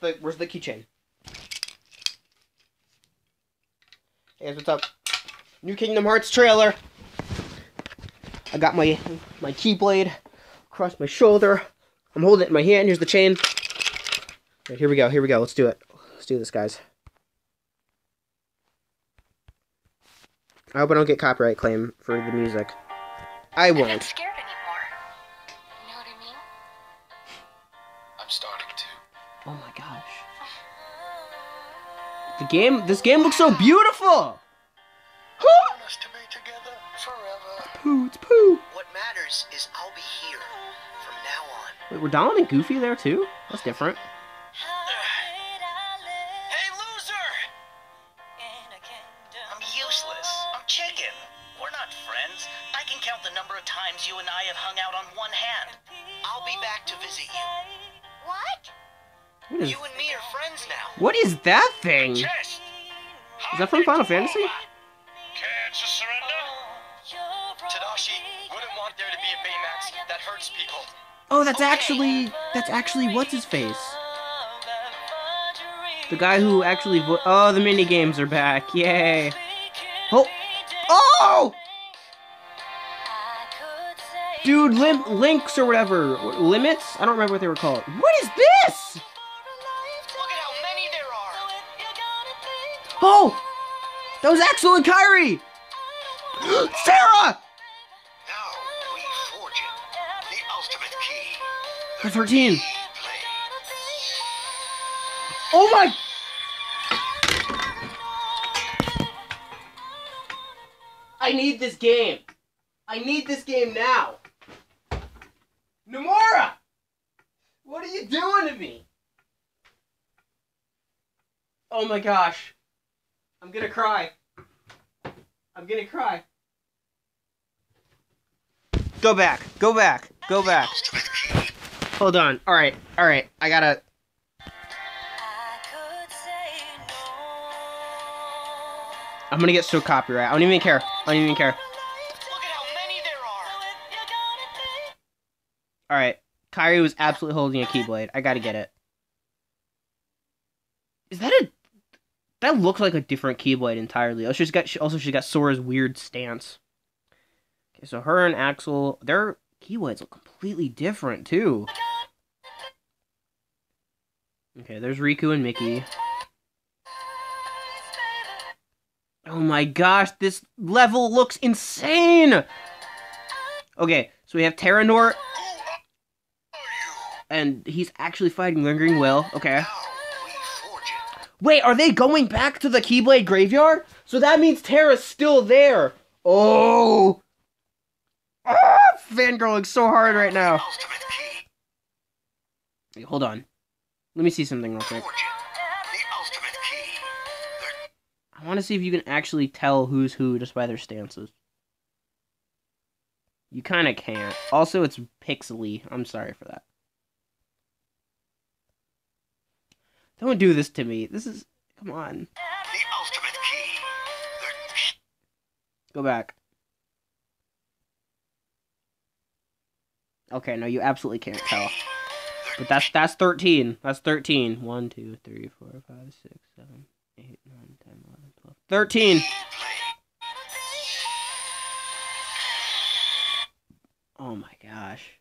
Where's the Where's the keychain? Hey guys, what's up? New Kingdom Hearts trailer. I got my my keyblade across my shoulder. I'm holding it in my hand. Here's the chain. Right, here we go. Here we go. Let's do it. Let's do this, guys. I hope I don't get copyright claim for the music. I I'm not won't. scared anymore. You know what I mean? I'm starting to. Oh my gosh. The game, this game looks so beautiful! Want us to be together forever. Pooh, it's Pooh. What matters is I'll be here from now on. Wait, were Donald and Goofy there too? That's different. Hey, loser! I'm useless. I'm chicken. We're not friends. I can count the number of times you and I have hung out on one hand. I'll be back to visit you. What? Is, You and me are friends now. what is that thing? Is that from Final Fantasy? Can't you surrender? Tadashi wouldn't want there to be a Baymax that hurts people. Oh, that's actually, that's actually what's his face? The guy who actually vo- Oh, the mini games are back. Yay. Oh. Oh! Dude, lim- links or whatever. Limits? I don't remember what they were called. What is this? Oh! That was Axel and Kairi! Sarah! Now we forge it. The ultimate key. The 13. Play. Oh my! I need this game. I need this game now. Nomura! What are you doing to me? Oh my gosh. I'm gonna cry. I'm gonna cry. Go back. Go back. Go back. Hold on. Alright. Alright. I gotta. I'm gonna get so copyright. I don't even care. I don't even care. Look at how many there are. Alright. Kairi was absolutely holding a Keyblade. I gotta get it. Is that a. That looks like a different Keyblade entirely. Also, she's got, also, she's got Sora's weird stance. Okay, so her and Axel, their Keyblades look completely different, too. Okay, there's Riku and Mickey. Oh my gosh, this level looks insane! Okay, so we have Terranort, Who and he's actually fighting Lingering Will. Okay. Wait, are they going back to the Keyblade graveyard? So that means Terra's still there. Oh! Ah, fangirling so hard right now. Wait, hold on. Let me see something real quick. I want to see if you can actually tell who's who just by their stances. You kind of can't. Also, it's pixely. I'm sorry for that. Don't do this to me. This is. Come on. The ultimate key. Go back. Okay, no, you absolutely can't tell. But that's that's 13. That's 13. 1, 2, 3, 4, 5, 6, 7, 8, 9, 10, 11, 12. 13! Oh my gosh.